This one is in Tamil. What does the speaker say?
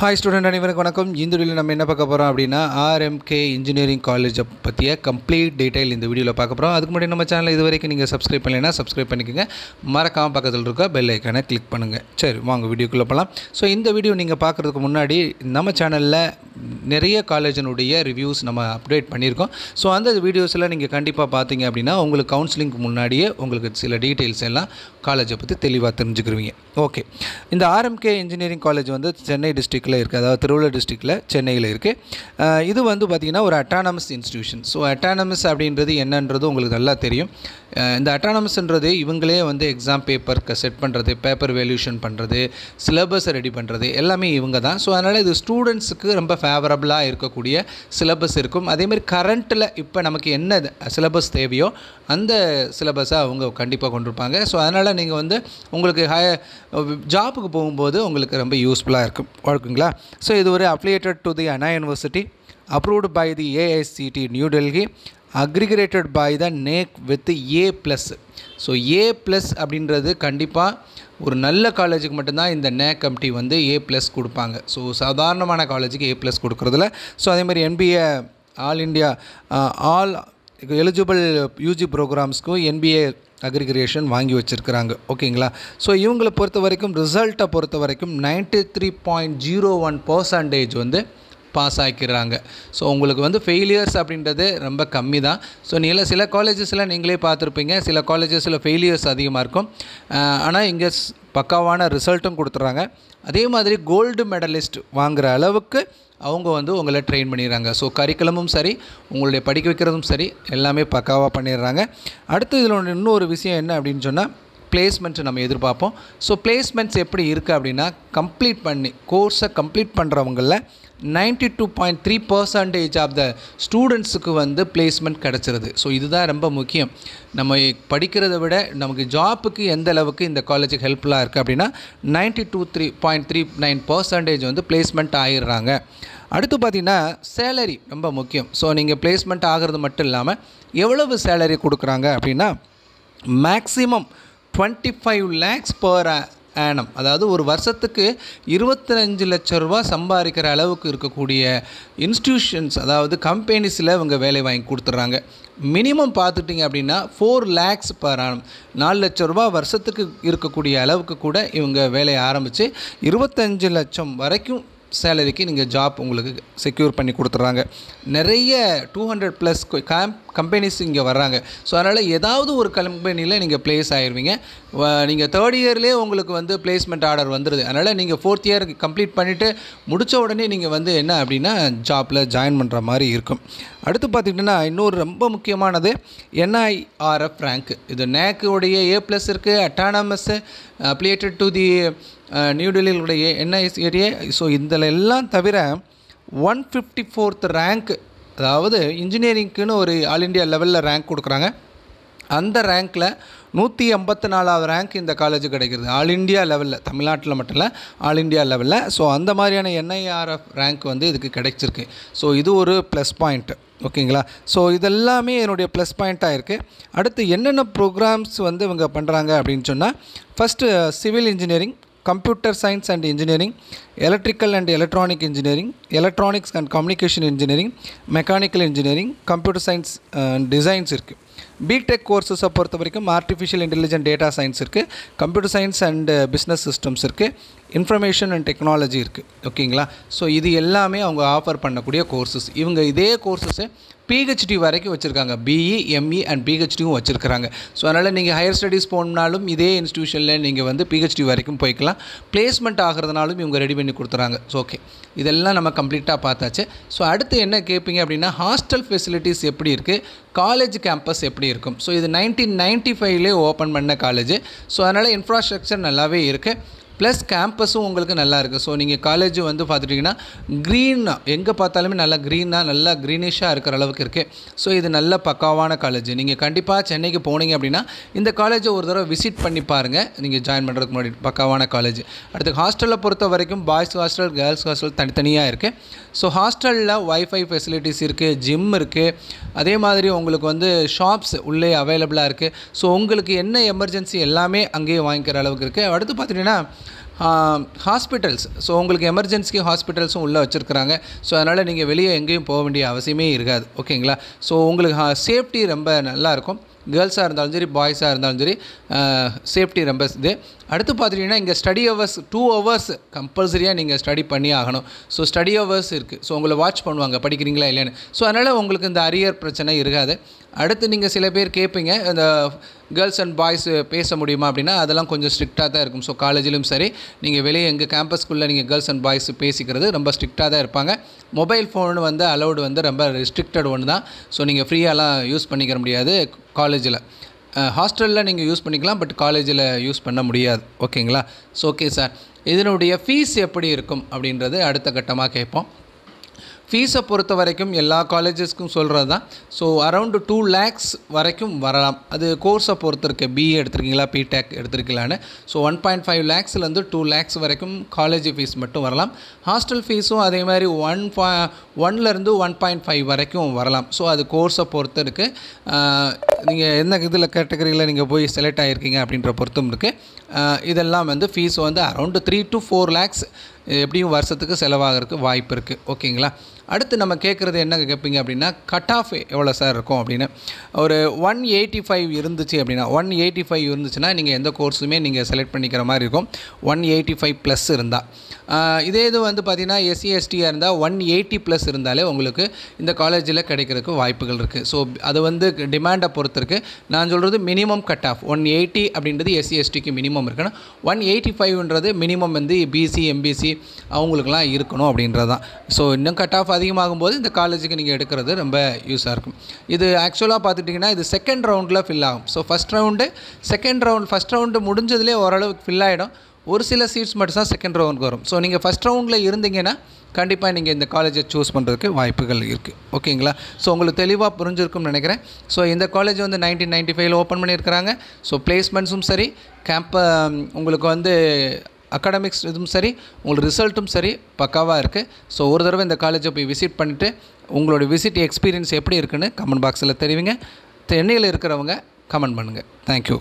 ஹாய் ஸ்டூடெண்ட் அனைவருக்கு வணக்கம். இந்த வீடியோவில் நம்ம என்ன பார்க்க போகிறோம் அப்படின்னா ஆர்எம்கே இன்ஜினியரிங் காலேஜை பற்றிய கம்ப்ளீட் டீட்டெயில் இந்த வீடியோவில் பார்க்க போகிறோம் அதுக்கு முன்னாடி நம்ம சேனல் இது வரைக்கும் நீங்கள் சப்ஸ்கிரைப் பண்ணலைன்னா சப்ஸ்கிரைப் பண்ணிக்கோங்க. மறக்காமல் பக்கத்தில் இருக்க பெல் ஐக்கானை கிளிக் பண்ணுங்கள் சரி வாங்க வீடியோக்குள்ளே போகலாம் ஸோ இந்த வீடியோ நீங்கள் பார்க்குறதுக்கு முன்னாடி நம்ம சேனலில் நிறைய காலேஜினுடைய ரிவ்யூஸ் நம்ம அப்டேட் பண்ணியிருக்கோம். ஸோ அந்த வீடியோஸில் நீங்கள் கண்டிப்பாக பார்த்தீங்க அப்படின்னா உங்களுக்கு கவுன்சிலிங்க்கு முன்னாடியே உங்களுக்கு சில டீட்டெயில்ஸ் எல்லாம் காலேஜை பற்றி தெளிவாக தெரிஞ்சுக்கிருவீங்க. ஓகே இந்த ஆர்எம்கே இன்ஜினியரிங் காலேஜ் வந்து சென்னை டிஸ்ட்ரிக்டில் இருக்குது அதாவது திருவள்ளூர் டிஸ்ட்ரிக்டில் சென்னையில் இருக்குது இது வந்து பார்த்திங்கன்னா ஒரு அட்டானமஸ் இன்ஸ்டிடியூஷன் ஸோ அட்டானமஸ் அப்படின்றது என்னன்றது உங்களுக்கு நல்லா தெரியும். இந்த அட்டானமஸ்ன்றது இவங்களே வந்து எக்ஸாம் பேப்பருக்கு செட் பண்ணுறது பேப்பர் வேல்யூஷன் பண்ணுறது சிலபஸை ரெடி பண்ணுறது எல்லாமே இவங்க தான். ஸோ அதனால் இது ஸ்டூடெண்ட்ஸுக்கு ரொம்ப ஃபேவரபுளாக இருக்கக்கூடிய சிலபஸ் இருக்கும். அதேமாதிரி கரண்ட்டில் இப்போ நமக்கு என்ன சிலபஸ் தேவையோ அந்த சிலபஸை அவங்க கண்டிப்பாக கொண்டிருப்பாங்க. ஸோ அதனால் நீங்கள் வந்து உங்களுக்கு ஹை ஜாப்புக்கு போகும்போது உங்களுக்கு ரொம்ப யூஸ்ஃபுல்லாக இருக்கும். ஓகேங்களா ஸோ இது ஒரு affiliated to the Anna University approved by the AICTE New Delhi accredited by the NAAC with A plus so A plus அப்படின்றது கண்டிப்பாக ஒரு நல்ல காலேஜுக்கு மட்டும்தான் இந்த நேக் கமிட்டி வந்து ஏ ப்ளஸ் கொடுப்பாங்க. ஸோ சாதாரணமான காலேஜுக்கு ஏ ப்ளஸ் கொடுக்குறதுல ஸோ அதேமாதிரி NBA all India all eligible UG ப்ரோக்ராம்ஸ்க்கும் NBA accreditation வாங்கி வச்சுருக்கிறாங்க. ஓகேங்களா ஸோ இவங்களை பொறுத்த வரைக்கும் ரிசல்ட்டை பொறுத்த வரைக்கும் ninety three point zero one percentage வந்து பாஸ் ஆக்கிடுறாங்க. ஸோ உங்களுக்கு வந்து ஃபெயிலியர்ஸ் அப்படின்றது ரொம்ப கம்மி தான் ஸோ நீங்கள் சில காலேஜஸில் நீங்களே பார்த்துருப்பீங்க. சில காலேஜஸில் ஃபெயிலியர்ஸ் அதிகமாக இருக்கும். ஆனால் இங்கே பக்காவான ரிசல்ட்டும் கொடுத்துட்றாங்க அதே மாதிரி கோல்டு மெடலிஸ்ட் வாங்குகிற அளவுக்கு அவங்க வந்து உங்களை ட்ரெயின் பண்ணிடுறாங்க. ஸோ கரிக்குலமும் சரி உங்களுடைய படிக்க வைக்கிறதும் சரி எல்லாமே பக்காவாக பண்ணிடுறாங்க. அடுத்து இதில் ஒன்று இன்னொரு விஷயம் என்ன அப்படின்னு சொன்னால் பிளேஸ்மெண்ட்டு நம்ம எதிர்பார்ப்போம். ஸோ பிளேஸ்மெண்ட்ஸ் எப்படி இருக்குது அப்படின்னா கம்ப்ளீட் பண்ணி கோர்ஸை complete பண்ணுறவங்களில் ninety two point three percentage of the ஸ்டூடெண்ட்ஸுக்கு வந்து பிளேஸ்மெண்ட் கிடச்சிருது. ஸோ இதுதான் ரொம்ப முக்கியம். நம்ம படிக்கிறத விட நமக்கு ஜாப்புக்கு எந்த அளவுக்கு இந்த காலேஜுக்கு ஹெல்ப்ஃபுல்லாக இருக்குது அப்படின்னா ninety two three point three nine percentage வந்து பிளேஸ்மெண்ட் ஆகிடுறாங்க அடுத்து பார்த்திங்கன்னா சேலரி ரொம்ப முக்கியம். ஸோ நீங்கள் பிளேஸ்மெண்ட் ஆகிறது மட்டும் இல்லாமல் எவ்வளவு சேலரி கொடுக்குறாங்க அப்படின்னா maximum twenty five lakhs per annum அதாவது ஒரு வருஷத்துக்கு இருபத்தஞ்சு லட்ச ரூபா சம்பாதிக்கிற அளவுக்கு இருக்கக்கூடிய இன்ஸ்டியூஷன்ஸ் அதாவது கம்பெனிஸில் இவங்க வேலை வாங்கி கொடுத்துட்றாங்க மினிமம் பார்த்துட்டிங்க அப்படின்னா ஃபோர் லேக்ஸ் பர் ஆனம் நாலு லட்ச ரூபா வருஷத்துக்கு இருக்கக்கூடிய அளவுக்கு கூட இவங்க வேலையை ஆரம்பித்து இருபத்தஞ்சு லட்சம் வரைக்கும் சேலரிக்கு நீங்கள் ஜாப் உங்களுக்கு செக்யூர் பண்ணி கொடுத்துட்றாங்க. நிறைய two hundred plus game companies இங்கே வர்றாங்க. ஸோ அதனால் ஏதாவது ஒரு கம்பெனியில் நீங்கள் ப்ளேஸ் ஆயிடுவீங்க நீங்கள் தேர்ட் இயர்லேயே உங்களுக்கு வந்து பிளேஸ்மெண்ட் ஆர்டர் வந்துடுது அதனால் நீங்கள் ஃபோர்த் இயர் கம்ப்ளீட் பண்ணிவிட்டு முடித்த உடனே நீங்கள் வந்து என்ன அப்படின்னா ஜாப்பில் ஜாயின் பண்ணுற மாதிரி இருக்கும். அடுத்து பார்த்திங்கன்னா இன்னொரு ரொம்ப முக்கியமானது என்ஐஆர்எஃப் ரேங்க் இது நேக்குடைய ஏ ப்ளஸ் இருக்குது autonomous affiliated to the new டெல்லியிலுடைய என்ஐசிஏடிஏ ஸோ இதில் எல்லாம் தவிர ஒன் ஃபிஃப்டி ஃபோர்த் ரேங்க் அதாவது இன்ஜினியரிங்க்குன்னு ஒரு ஆல் இண்டியா லெவலில் ரேங்க் கொடுக்குறாங்க. அந்த ரேங்க்கில் நூற்றி ஐம்பத்தி நாலாவது ரேங்க் இந்த காலேஜ் கிடைக்கிறது. ஆல் இண்டியா லெவலில் தமிழ்நாட்டில் மட்டும் இல்லை ஆல் இண்டியா லெவலில் ஸோ அந்த மாதிரியான என்ஐஆர்எஃப் ரேங்க் வந்து இதுக்கு கிடைச்சிருக்கு. ஸோ இது ஒரு ப்ளஸ் பாயிண்ட்டு ஓகேங்களா ஸோ இதெல்லாமே என்னுடைய ப்ளஸ் பாயிண்ட்டாக இருக்குது அடுத்து என்னென்ன ப்ரோக்ராம்ஸ் வந்து இவங்க பண்ணுறாங்க அப்படின்னு சொன்னால் first civil engineering computer science and engineering electrical and electronic engineering electronics and communication engineering mechanical engineering computer science designs இருக்குது பிடெக் கோர்ஸஸை பொறுத்த வரைக்கும் ஆர்டிஃபிஷியல் இன்டெலிஜென்ட் டேட்டா சயின்ஸ் இருக்குது computer science and business systems இருக்குது இன்ஃபர்மேஷன் அண்ட் டெக்னாலஜி இருக்குது ஓகேங்களா ஸோ இது எல்லாமே அவங்க ஆஃபர் பண்ணக்கூடிய கோர்சஸ் இவங்க இதே கோர்சஸை பிஹெச்டி வரைக்கும் வச்சுருக்காங்க. பிஇ எம்இ அண்ட் பிஹெச்டியும் வச்சுருக்காங்க ஸோ அதனால் நீங்கள் ஹையர் ஸ்டடீஸ் போகணுனாலும் இதே இன்ஸ்டியூஷனில் நீங்கள் வந்து பிஹெச்டி வரைக்கும் போய்க்கலாம். பிளேஸ்மெண்ட் ஆகிறதுனாலும் இவங்க ரெடி பண்ணி கொடுத்துறாங்க. ஸோ ஓகே இதெல்லாம் நம்ம கம்ப்ளீட்டாக பார்த்தாச்சு. ஸோ அடுத்து என்ன கேட்பீங்க அப்படின்னா ஹாஸ்டல் ஃபெசிலிட்டிஸ் எப்படி இருக்குது காலேஜ் கேம்பஸ் எப்படி இருக்கும்? ஸோ இது நைன்டீன் நைன்ட்டி ஃபைவ்லேயே ஓப்பன் பண்ண காலேஜ் ஸோ அதனால் இன்ஃப்ராஸ்ட்ரக்சர் நல்லாவே இருக்குது ப்ளஸ் கேம்பஸும் உங்களுக்கு நல்லா இருக்குது ஸோ நீங்கள் காலேஜ் வந்து பார்த்துட்டிங்கன்னா க்ரீனாக எங்கே பார்த்தாலுமே நல்லா க்ரீனாக நல்லா க்ரீனிஷாக இருக்கிற அளவுக்கு இருக்குது ஸோ இது நல்ல பக்காவான காலேஜ் நீங்கள் கண்டிப்பாக சென்னைக்கு போனீங்க அப்படின்னா இந்த காலேஜை ஒரு தடவை விசிட் பண்ணி பாருங்கள் நீங்கள் ஜாயின் பண்ணுறதுக்கு முன்னாடி பக்காவான காலேஜ் அடுத்து ஹாஸ்டலில் பொறுத்த வரைக்கும் பாய்ஸ் ஹாஸ்டல் கேர்ள்ஸ் ஹாஸ்டல் தனித்தனியாக இருக்குது ஸோ ஹாஸ்டலில் ஒய்ஃபை ஃபெசிலிட்டிஸ் இருக்குது ஜிம் இருக்குது அதே மாதிரி உங்களுக்கு வந்து ஷாப்ஸ் உள்ளே அவைலபிளாக இருக்குது ஸோ உங்களுக்கு என்ன எமர்ஜென்சி எல்லாமே அங்கேயே வாங்கிக்கிற அளவுக்கு இருக்குது அடுத்து பார்த்துட்டிங்கன்னா ஹாஸ்பிட்டல்ஸ் ஸோ உங்களுக்கு எமர்ஜென்சி ஹாஸ்பிட்டல்ஸும் உள்ளே வச்சுருக்குறாங்க. ஸோ அதனால் நீங்கள் வெளியே எங்கேயும் போக வேண்டிய அவசியமே இருக்காது. ஓகேங்களா ஸோ உங்களுக்கு சேஃப்டி ரொம்ப நல்லாயிருக்கும் கேர்ள்ஸாக இருந்தாலும் சரி பாய்ஸாக இருந்தாலும் சரி சேஃப்டி ரொம்ப இது. அடுத்து பார்த்துட்டிங்கன்னா இங்கே ஸ்டடி ஹவர்ஸ் டூ ஹவர்ஸ் கம்பல்சரியாக நீங்கள் ஸ்டடி பண்ணி ஆகணும். ஸோ ஸ்டடி ஹவர்ஸ் இருக்குது ஸோ உங்களை வாட்ச் பண்ணுவாங்க. படிக்கிறீங்களா இல்லையான்னு. ஸோ அதனால் உங்களுக்கு இந்த அரியர் பிரச்சனை இருக்காது. அடுத்து நீங்கள் சில பேர் கேட்பீங்க இந்த கேர்ள்ஸ் அண்ட் பாய்ஸ் பேச முடியுமா அப்படின்னா அதெல்லாம் கொஞ்சம் ஸ்ட்ரிக்டாக தான் இருக்கும். ஸோ காலேஜிலும் சரி நீங்கள் வெளியே எங்கள் கேம்பஸ்க்குள்ளே நீங்கள் கேர்ள்ஸ் அண்ட் பாய்ஸ் பேசிக்கிறது ரொம்ப ஸ்ட்ரிக்டாக தான் இருப்பாங்க. மொபைல் ஃபோன் வந்து அலௌடு வந்து ரொம்ப ரெஸ்ட்ரிக்டட் ஒன்று தான். ஸோ நீங்கள் ஃப்ரீயாலாம் யூஸ் பண்ணிக்கிற முடியாது காலேஜில் ஹாஸ்டலில் நீங்கள் யூஸ் பண்ணிக்கலாம் பட் காலேஜில் யூஸ் பண்ண முடியாது. ஓகேங்களா ஸோ ஓகே சார் இதனுடைய ஃபீஸ் எப்படி இருக்கும் அப்படின்றது அடுத்த கட்டமாக கேட்போம். ஃபீஸை பொறுத்த வரைக்கும் எல்லா காலேஜஸ்க்கும் சொல்கிறது தான். ஸோ அரவுண்டு டூ லேக்ஸ் வரைக்கும் வரலாம். அது கோர்ஸை பொறுத்து இருக்கு. பிஏ எடுத்திருக்கீங்களா பிடெக் எடுத்திருக்கீங்களான்னு. ஸோ ஒன் பாயிண்ட் ஃபைவ் லேக்ஸ்லேருந்து டூ லேக்ஸ் வரைக்கும் காலேஜ் ஃபீஸ் மட்டும் வரலாம். ஹாஸ்டல் ஃபீஸும் அதே மாதிரி ஒன் பா ஒன்லேருந்து ஒன் பாயிண்ட் ஃபைவ் வரைக்கும் வரலாம். ஸோ அது கோர்ஸை பொறுத்து இருக்குது நீங்கள் என்ன இதில் கேட்டகரியில் நீங்கள் போய் செலக்ட் ஆகிருக்கீங்க அப்படின்ற பொறுத்தும் இருக்குது இதெல்லாம் வந்து ஃபீஸ் வந்து around three to four lakhs எப்படியும் வருஷத்துக்கு செலவாகிறதுக்கு வாய்ப்பு இருக்குது ஓகேங்களா? அடுத்து நம்ம கேட்குறது என்ன கேட்பீங்க அப்படின்னா கட் ஆஃப் எவ்வளோ சார் இருக்கும் அப்படின்னு. ஒரு ஒன் எயிட்டி ஃபைவ் இருந்துச்சு அப்படின்னா ஒன் எயிட்டி ஃபைவ் இருந்துச்சுன்னா நீங்கள் எந்த கோர்ஸுமே நீங்கள் செலக்ட் பண்ணிக்கிற மாதிரி இருக்கும். ஒன் எயிட்டி ஃபைவ் ப்ளஸ் இருந்தால் இதே இது வந்து பார்த்திங்கன்னா எஸ்சி எஸ்டியாக இருந்தால் ஒன் எயிட்டி ப்ளஸ் இருந்தாலே உங்களுக்கு இந்த காலேஜில் கிடைக்கிறதுக்கு வாய்ப்புகள் இருக்குது ஸோ அது வந்து டிமாண்டை பொறுத்திருக்கு நான் சொல்கிறது minimum cut off one eighty அப்படின்றது எஸ்சி எஸ்டிக்கு மினிமம் இருக்குன்னா ஒன் எயிட்டி ஃபைவ்ன்றது மினிமம் வந்து பிசி எம்பிசி அவங்களுக்குலாம் இருக்கணும் அப்படின்றது தான். ஸோ இன்னும் கட் ஆஃப் அதிகமாகும் போது இந்த காலேஜுக்கு நீங்கள் எடுக்கிறது ரொம்ப யூஸாக இருக்கும். இது ஆக்சுவலாக பார்த்துட்டிங்கன்னா இது செகண்ட் ரவுண்டில் ஃபில் ஆகும். So first round second round first round முடிஞ்சதுலேயே ஓரளவுக்கு ஃபில் ஆகிடும் ஒரு சில சீட்ஸ் மட்டும் தான் செகண்ட் ரவுண்டுக்கு வரும். ஸோ நீங்கள் ஃபஸ்ட் ரவுண்டில் இருந்தீங்கன்னா கண்டிப்பாக நீங்கள் இந்த காலேஜை சூஸ் பண்ணுறதுக்கு வாய்ப்புகள் இருக்குது ஓகேங்களா ஸோ உங்களுக்கு தெளிவாக புரிஞ்சிருக்கும்னு நினைக்கிறேன். ஸோ இந்த காலேஜ் வந்து நைன்டீன் நைன்ட்டி ஃபைவ்ல ஓப்பன் பண்ணியிருக்கிறாங்க. ஸோ பிளேஸ்மெண்ட்ஸும் சரி. கேம்ப உங்களுக்கு வந்து அகாடமிக்ஸ் இதுவும் சரி உங்களுக்கு ரிசல்ட்டும் சரி பக்காவாக இருக்குது ஸோ ஒரு தடவை இந்த காலேஜை போய் விசிட் பண்ணிவிட்டு உங்களோட விசிட் எக்ஸ்பீரியன்ஸ் எப்படி இருக்குன்னு கமெண்ட் பாக்ஸில் தெரிவிங்க. சென்னையில் இருக்கிறவங்க கமெண்ட் பண்ணுங்கள் தேங்க்யூ